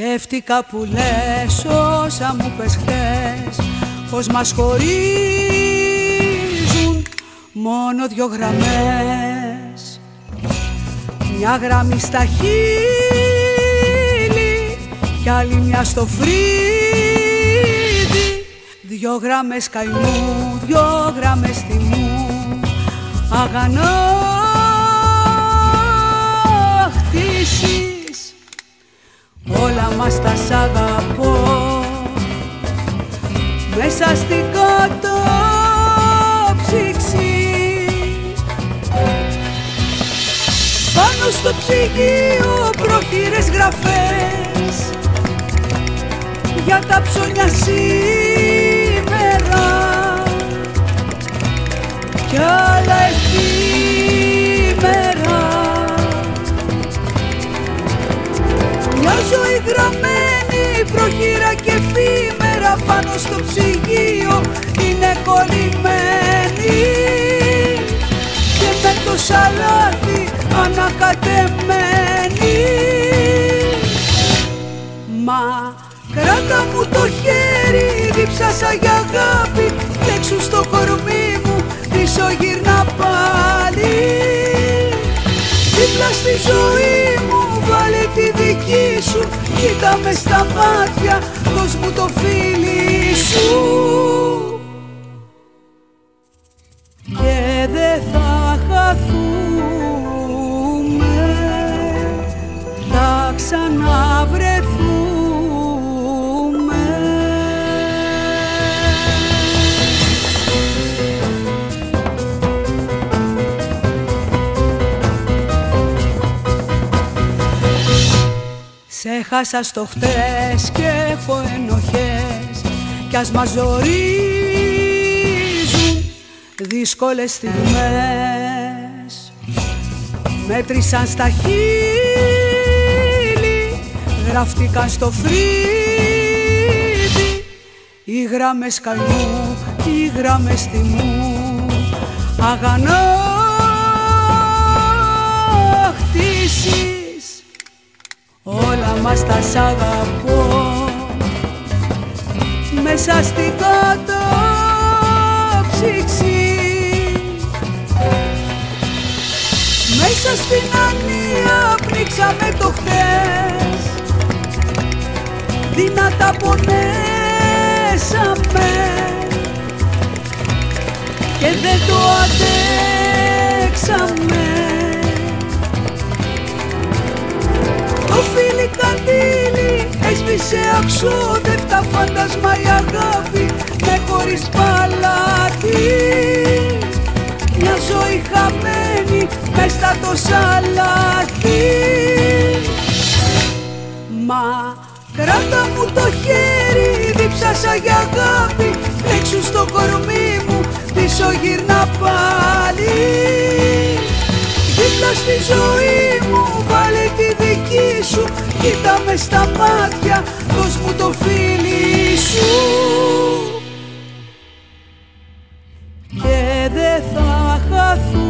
Σκέφτηκα που λες όσα μου πες χθες Πως μας χωρίζουν μόνο δυο γραμμές. Μια γραμμή στα χείλη Κι άλλη μια στο φρύδι. Δυο γραμμές καημού, δυο γραμμές τιμού Αγανάκτηση όλα μας τα σ' αγαπώ. Μέσα στην κατόψυξη πάνω στο ψυγείο προχείρες γραφές. Για τα ψώνια σήμερα. Κι άλλα γραμμένη, προχείρα και εφήμερα πάνω στο ψυγείο. Είναι κολλημένη. Και με το σαλάτι ανακατεμένη. Μα κράτα μου το χέρι, δίψασα για αγάπη. Έξω στο κορμί μου πίσω γυρνά πάλι. Δίπλα στη ζωή μου Βάλε τη δική σου Κοίτα μες στα μάτια Δώσ' μου το φίλι σου Σε χάσα στο χτες και έχω ενοχές. Κι ας μας ζορίζουν δύσκολες στιγμές. Μέτρησαν στα χείλη γραφτήκαν στο φρύδι. Οι γράμμες καημού, οι γράμμες τιμού. Αγανάκτηση όλα μας τα σ' αγαπώ. Μέσα στην κατόψυξη μέσα στην ανία πνίξαμε το χθες δυνατά πονέσαμε. Και δεν το αντέξαμε καντήλι έσβησε αξόδευτα φάντασμα η αγάπη. Με χωρίς παλάτι. Μια ζωή χαμένη μες στα τόσα λάθη Μα κράτα μου το χέρι δίψασα για αγάπη. Έξω στο κορμί μου πίσω γυρνά πάλι. Δίπλα στη ζωή μου βάλε τη δική σου Κοίτα με στα μάτια δώσ' μου το φίλι σου. Και δεν θα χαθούν